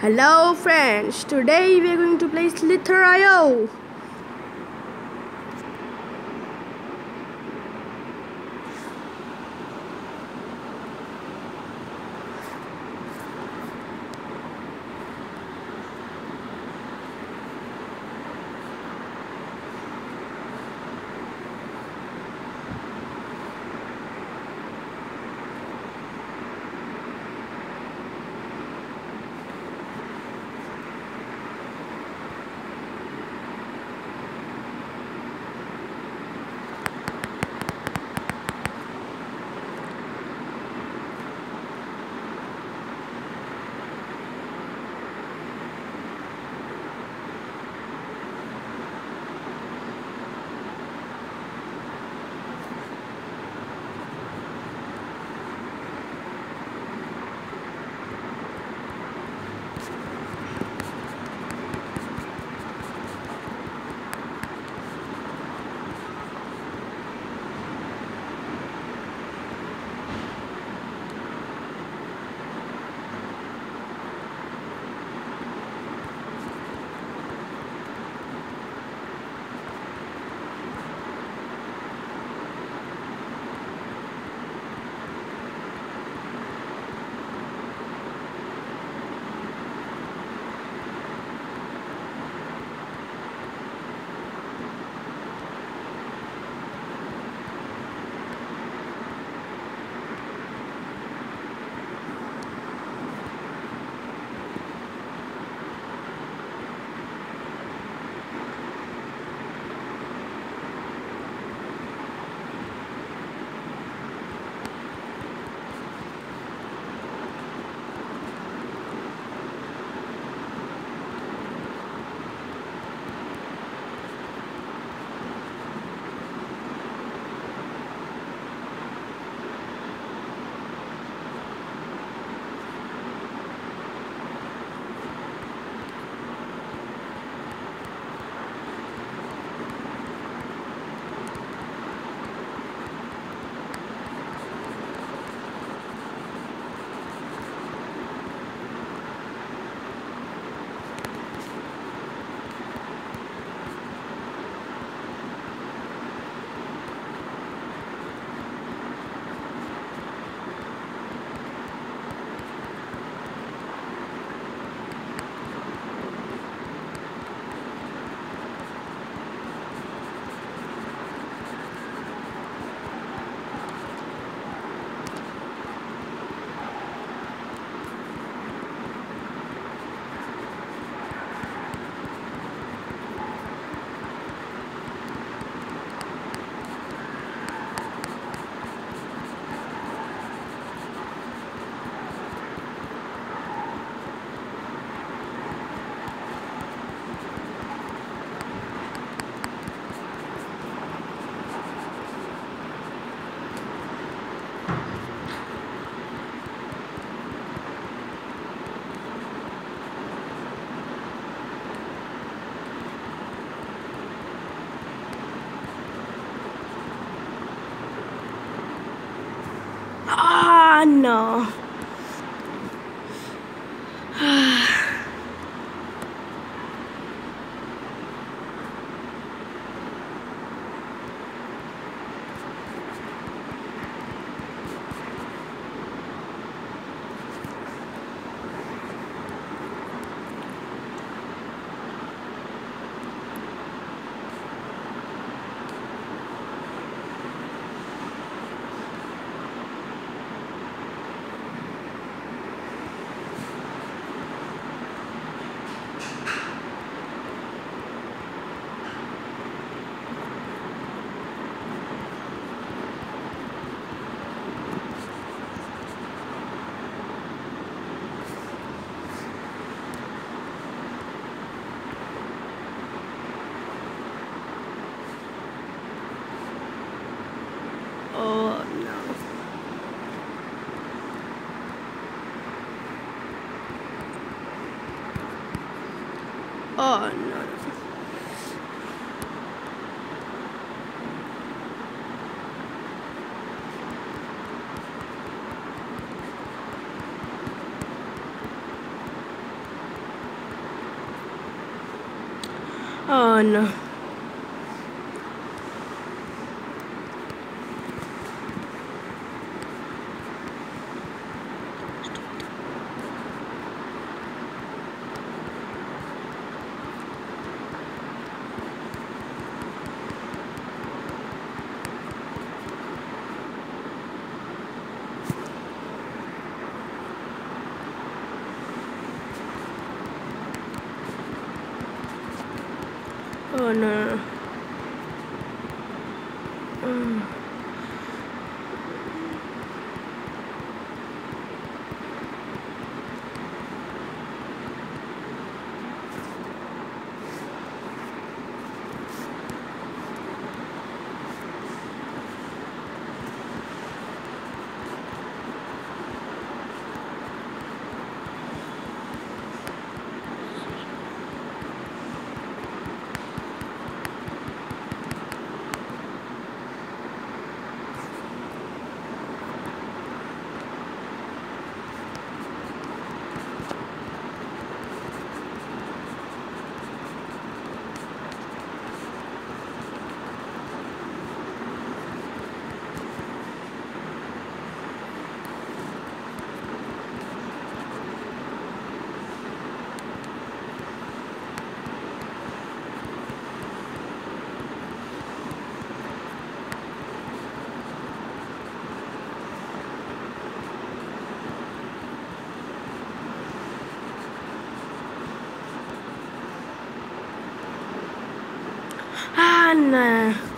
Hello friends, today we are going to play Slither.io. Oh no. Oh no. Oh no. Mm. No.